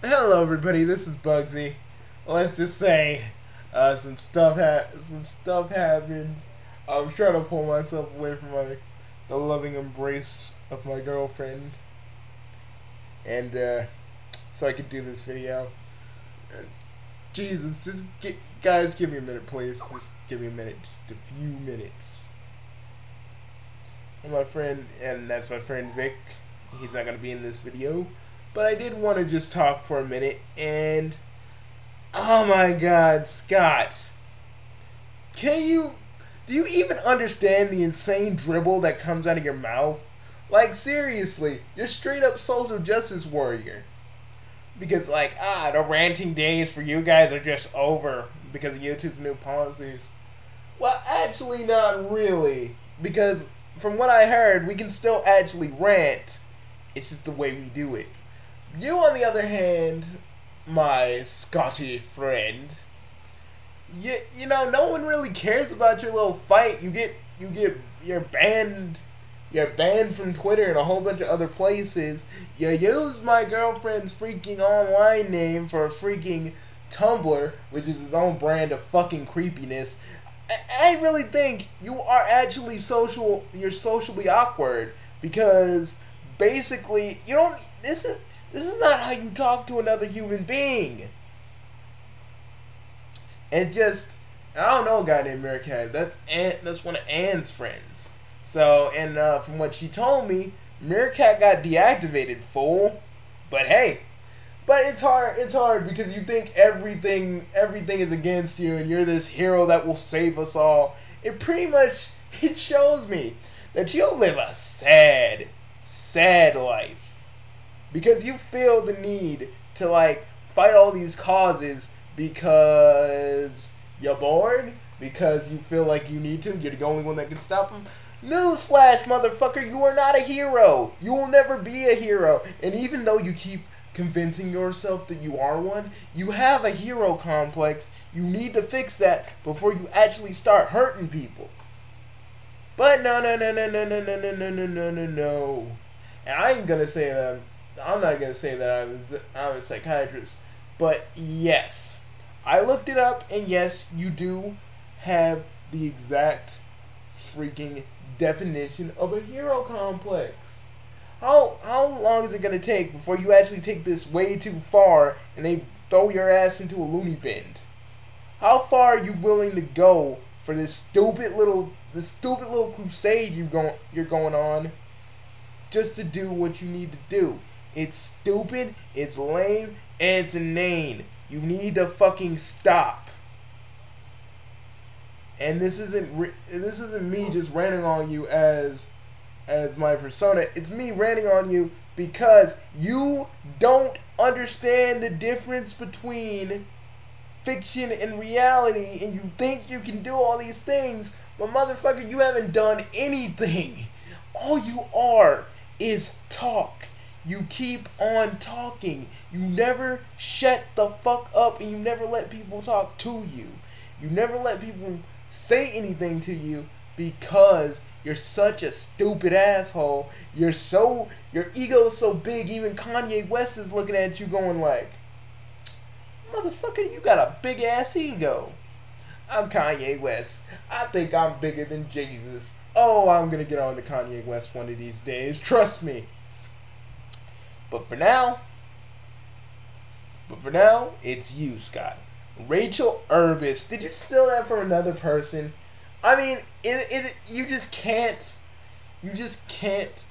Hello, everybody. This is Bugsy. Let's just say uh, some stuff ha- some stuff happened. I was trying to pull myself away from my the loving embrace of my girlfriend, and uh, so I could do this video. Uh, Jesus, just gi- guys, give me a minute, please. Just give me a minute, just a few minutes. And my friend, and that's my friend Vic. He's not gonna be in this video. But I did want to just talk for a minute, and oh my God, Scott, can you do you even understand the insane dribble that comes out of your mouth? Like seriously, you're straight up social justice warrior. Because like ah, the ranting days for you guys are just over because of YouTube's new policies. Well, actually, not really, because from what I heard, we can still actually rant. It's just the way we do it. You, on the other hand, my Scotty friend, you, you know, no one really cares about your little fight. You get you get you're banned you're banned from Twitter and a whole bunch of other places. You use my girlfriend's freaking online name for a freaking Tumblr, which is its own brand of fucking creepiness. I, I really think you are actually social. You're socially awkward because basically you don't. This is this is not how you talk to another human being. And just, I don't know a guy named Meerkat. That's that's one of Ann's friends. So, and uh, from what she told me, Meerkat got deactivated, fool. But hey, but it's hard. It's hard because you think everything everything is against you, and you're this hero that will save us all. It pretty much it shows me that you'll live a sad, sad life because you feel the need to like fight all these causes because you're bored because you feel like you need to you're the only one that can stop them newsflash motherfucker you are not a hero you will never be a hero and even though you keep convincing yourself that you are one you have a hero complex you need to fix that before you actually start hurting people but no no no no no no no no no no no no and i ain't gonna say that I'm not gonna say that I was I'm a psychiatrist, but yes, I looked it up, and yes, you do have the exact freaking definition of a hero complex. How how long is it gonna take before you actually take this way too far and they throw your ass into a loony bin? How far are you willing to go for this stupid little this stupid little crusade you going you're going on just to do what you need to do? It's stupid, it's lame, and it's inane. You need to fucking stop. And this isn't this isn't me just ranting on you as as my persona. It's me ranting on you because you don't understand the difference between fiction and reality and you think you can do all these things, but motherfucker, you haven't done anything. All you are is talk. You keep on talking. You never shut the fuck up and you never let people talk to you. You never let people say anything to you because you're such a stupid asshole. You're so your ego is so big even Kanye West is looking at you going like Motherfucker, you got a big ass ego. I'm Kanye West. I think I'm bigger than Jesus. Oh, I'm gonna get on to Kanye West one of these days. Trust me. But for now, but for now, it's you, Scott. Rachel Urbis. Did you steal that from another person? I mean, it, it you just can't you just can't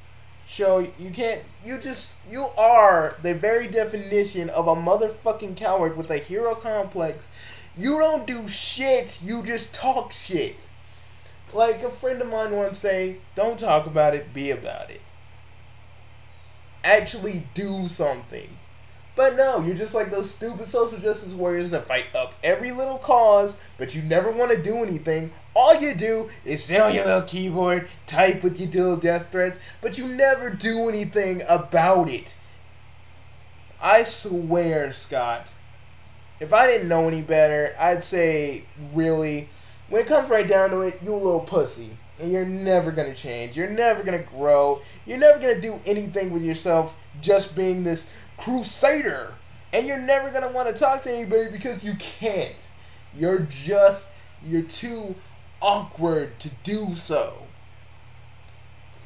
show you can't you just you are the very definition of a motherfucking coward with a hero complex. You don't do shit, you just talk shit. Like a friend of mine once say, don't talk about it, be about it actually do something. But no, you're just like those stupid social justice warriors that fight up every little cause, but you never want to do anything. All you do is sit on oh, your little keyboard, type with your little death threats, but you never do anything about it. I swear, Scott, if I didn't know any better, I'd say, really, when it comes right down to it, you a little pussy and you're never going to change. You're never going to grow. You're never going to do anything with yourself just being this crusader And you're never gonna want to talk to anybody because you can't. You're just you're too awkward to do so.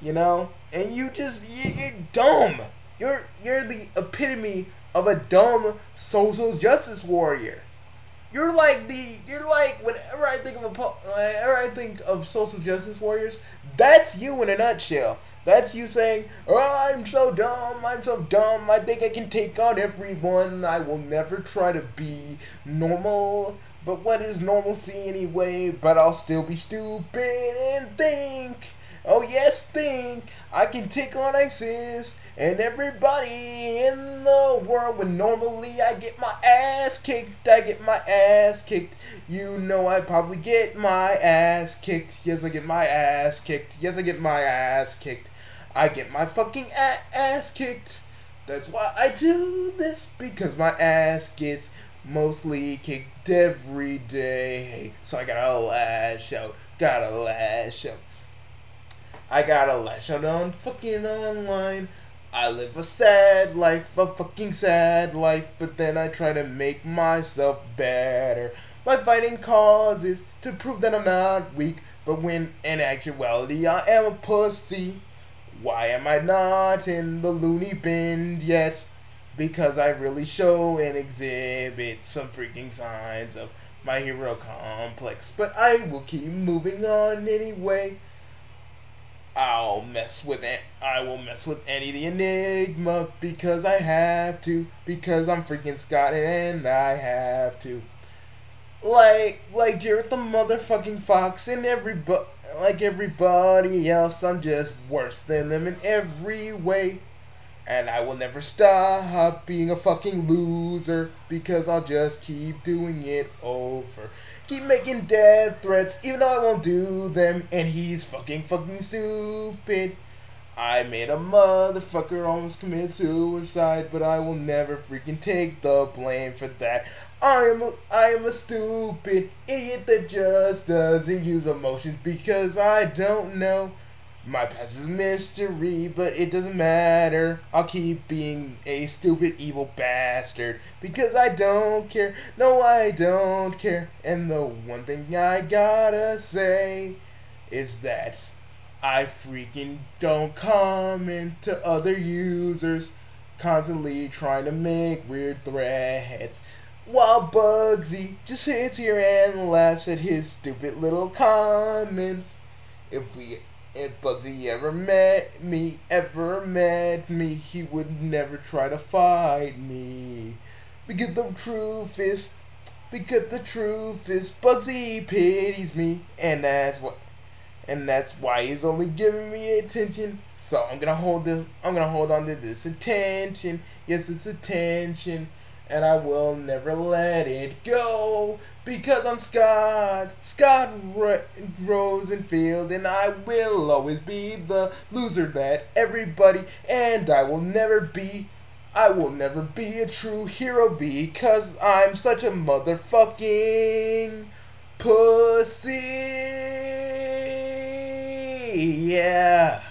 You know? And you just you, you're dumb. You're you're the epitome of a dumb social justice warrior. You're like the you're like whenever I think of a whenever I think of social justice warriors, that's you in a nutshell. That's you saying, oh, I'm so dumb, I'm so dumb, I think I can take on everyone, I will never try to be normal. But what is normalcy anyway? But I'll still be stupid and think. Oh yes, think I can take on ISIS and everybody in the world when normally I get my ass kicked. I get my ass kicked. You know I probably get my ass kicked. Yes, I get my ass kicked. Yes, I get my ass kicked. I get my fucking ass kicked. That's why I do this because my ass gets mostly kicked every day. So I gotta lash out. Gotta lash out. I gotta lash out on fucking online. I live a sad life, a fucking sad life, but then I try to make myself better by fighting causes to prove that I'm not weak. But when in actuality I am a pussy, why am I not in the loony bin yet? Because I really show and exhibit some freaking signs of my hero complex. But I will keep moving on anyway. I'll mess with it. I will mess with Annie the Enigma because I have to. Because I'm freaking Scott and I have to. Like, like Jared the motherfucking Fox and everybody, like everybody else, I'm just worse than them in every way. And I will never stop being a fucking loser because I'll just keep doing it over. Keep making death threats even though I won't do them. And he's fucking fucking stupid. I made a motherfucker almost commit suicide, but I will never freaking take the blame for that. I am a, I am a stupid idiot that just doesn't use emotions because I don't know. My past is a mystery, but it doesn't matter. I'll keep being a stupid, evil bastard because I don't care. No, I don't care. And the one thing I gotta say is that I freaking don't comment to other users, constantly trying to make weird threats. While Bugsy just sits here and laughs at his stupid little comments. If we if Bugsy ever met me, ever met me, he would never try to fight me. Because the truth is, because the truth is, Bugsy pities me, and that's what, and that's why he's only giving me attention. So I'm gonna hold this, I'm gonna hold on to this attention. Yes, it's attention and I will never let it go because I'm Scott, Scott Rosenfield, and I will always be the loser that everybody, and I will never be, I will never be a true hero because I'm such a motherfucking pussy. Yeah.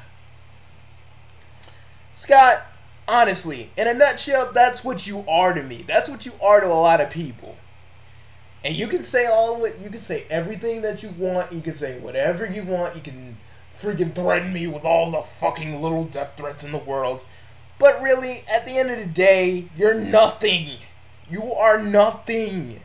Scott honestly, in a nutshell, that's what you are to me. That's what you are to a lot of people. And you can say all it. You can say everything that you want. You can say whatever you want. You can freaking threaten me with all the fucking little death threats in the world. But really, at the end of the day, you're nothing. You are nothing.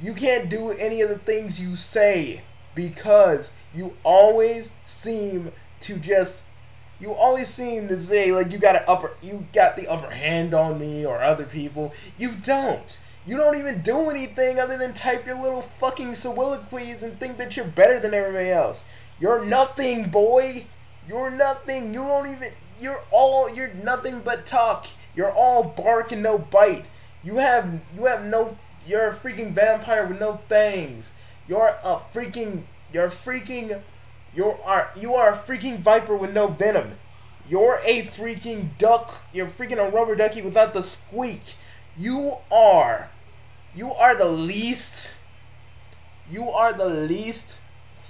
You can't do any of the things you say because you always seem to just you always seem to say like you got an upper you got the upper hand on me or other people. You don't. You don't even do anything other than type your little fucking soliloquies and think that you're better than everybody else. You're nothing, boy. You're nothing. You don't even you're all you're nothing but talk. You're all bark and no bite. You have you have no you're a freaking vampire with no fangs. You're a freaking you're a freaking you are you are a freaking viper with no venom. You're a freaking duck. You're freaking a rubber ducky without the squeak. You are you are the least you are the least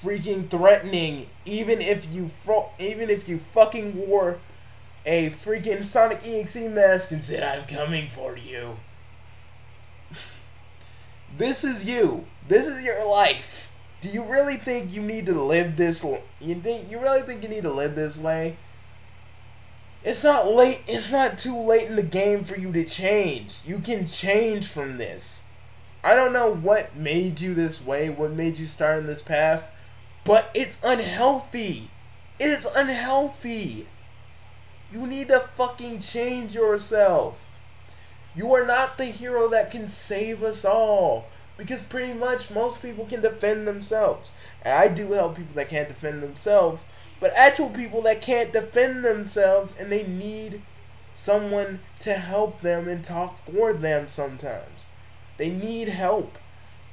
freaking threatening even if you fro- even if you fucking wore a freaking Sonic EXE mask and said I'm coming for you. This is you. This is your life. Do you really think you need to live this? You think you really think you need to live this way? It's not late. It's not too late in the game for you to change. You can change from this. I don't know what made you this way, what made you start in this path, but it's unhealthy. It is unhealthy. You need to fucking change yourself. You are not the hero that can save us all. Because pretty much most people can defend themselves. And I do help people that can't defend themselves, but actual people that can't defend themselves and they need someone to help them and talk for them sometimes. They need help.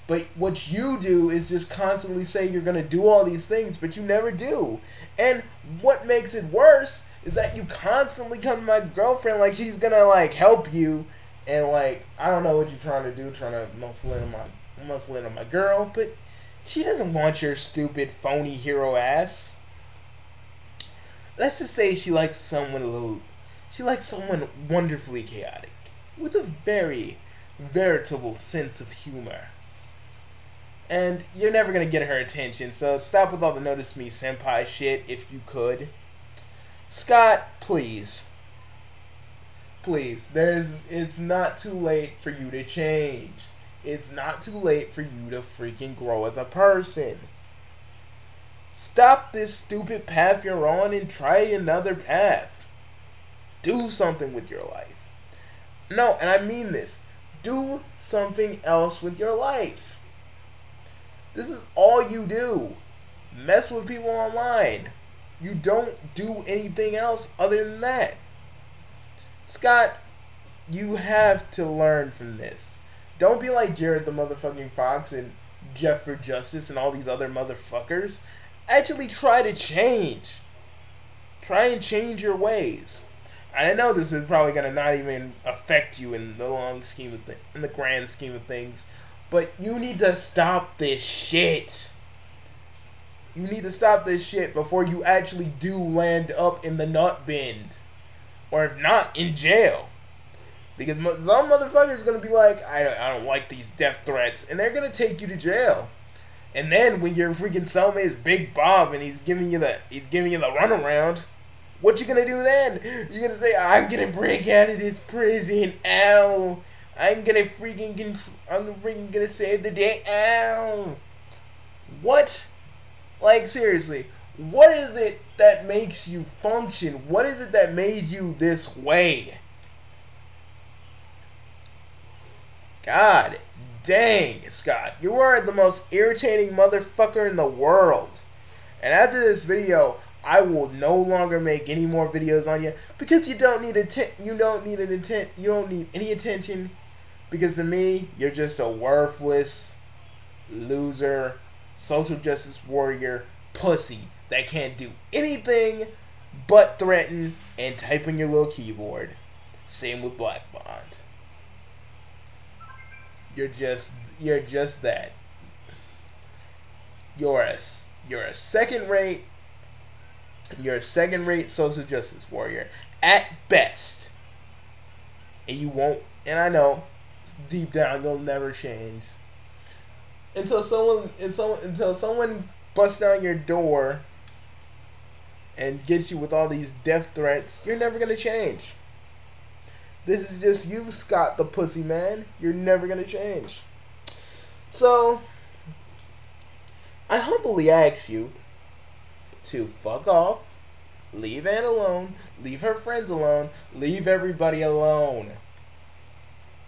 But what you do is just constantly say you're going to do all these things, but you never do. And what makes it worse is that you constantly come to my girlfriend like she's going to like help you and like I don't know what you're trying to do, trying to muscle in on my muscle in on my girl, but she doesn't want your stupid phony hero ass. Let's just say she likes someone a little she likes someone wonderfully chaotic with a very veritable sense of humor. And you're never gonna get her attention, so stop with all the notice me senpai shit if you could. Scott, please. Please, there's it's not too late for you to change. It's not too late for you to freaking grow as a person. Stop this stupid path you're on and try another path. Do something with your life. No, and I mean this do something else with your life. This is all you do. Mess with people online. You don't do anything else other than that. Scott, you have to learn from this. Don't be like Jared the motherfucking Fox and Jeff for Justice and all these other motherfuckers. Actually try to change. Try and change your ways. I know this is probably gonna not even affect you in the long scheme of things, in the grand scheme of things, but you need to stop this shit. You need to stop this shit before you actually do land up in the nut bin, or if not, in jail. Because some motherfuckers gonna be like, I don't, I don't like these death threats, and they're gonna take you to jail. And then when your freaking cellmate is Big Bob and he's giving you the he's giving you the runaround what you gonna do then? You're gonna say, I'm gonna break out of this prison. Ow. I'm gonna freaking, contr- I'm freaking gonna save the day. Ow. What? Like, seriously, what is it that makes you function? What is it that made you this way? God dang, Scott. You are the most irritating motherfucker in the world. And after this video, I will no longer make any more videos on you because you don't need atten- you don't need an intent you don't need any attention because to me you're just a worthless loser social justice warrior pussy that can't do anything but threaten and type on your little keyboard. Same with Black Bond. You're just you're just that. You're a you're a second rate you're a second rate social justice warrior at best. And you won't, and I know deep down you'll never change. Until someone, until, until someone busts down your door and gets you with all these death threats, you're never to change. This is just you, Scott the pussy man. You're never to change. So, I humbly ask you to fuck off, leave Anne alone, leave her friends alone, leave everybody alone.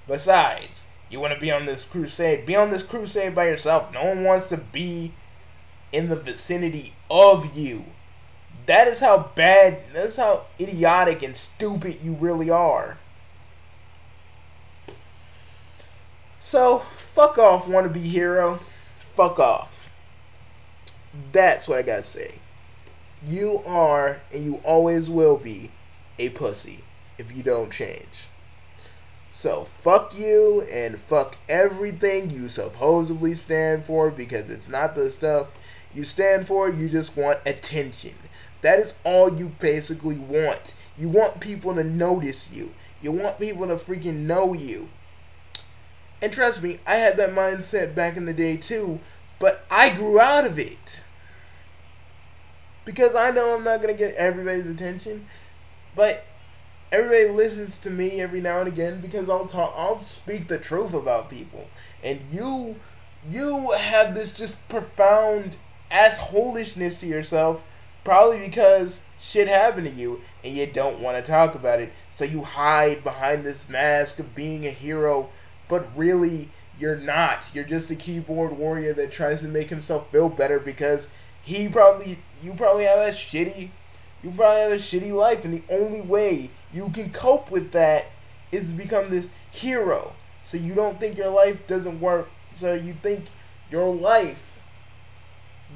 Besides, you want to be on this crusade, be on this crusade by yourself. No one wants to be in the vicinity of you. That is how bad, that's how idiotic and stupid you really are. So, fuck off, wannabe hero. Fuck off. That's what I gotta say you are and you always will be a pussy if you don't change. So fuck you and fuck everything you supposedly stand for because it's not the stuff you stand for, you just want attention. That is all you basically want. You want people to notice you. You want people to freaking know you. And trust me, I had that mindset back in the day too, but I grew out of it. Because I know I'm not going to get everybody's attention, but everybody listens to me every now and again because I'll talk I'll speak the truth about people. And you you have this just profound assholishness to yourself probably because shit happened to you and you don't want to talk about it. So you hide behind this mask of being a hero, but really you're not. You're just a keyboard warrior that tries to make himself feel better because he probably you probably have a shitty you probably have a shitty life and the only way you can cope with that is to become this hero. So you don't think your life doesn't work. So you think your life,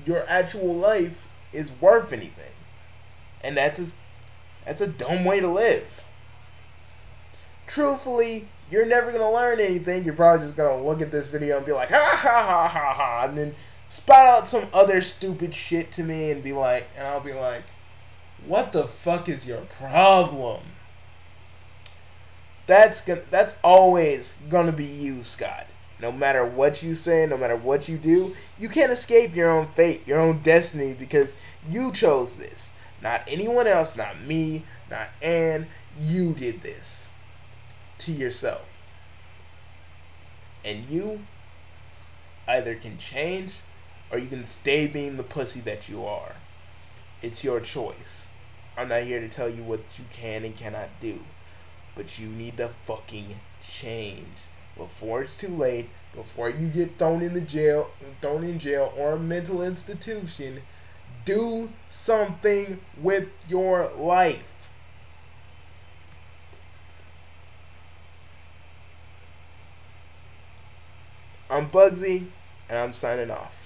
your actual life, is worth anything, and that's that's a dumb way to live. Truthfully, you're never gonna learn anything. You're probably just gonna look at this video and be like, ha ha ha ha ha, and then spout out some other stupid shit to me and be like, and I'll be like, what the fuck is your problem? That's gonna, that's always gonna be you, Scott. No matter what you say, no matter what you do, you can't escape your own fate, your own destiny, because you chose this. Not anyone else, not me, not Anne. You did this to yourself. And you either can change or you can stay being the pussy that you are. It's your choice. I'm not here to tell you what you can and cannot do. But you need to fucking change before it's too late, before you get thrown in the jail, thrown in jail or a mental institution. Do something with your life. I'm Bugsy, and I'm signing off.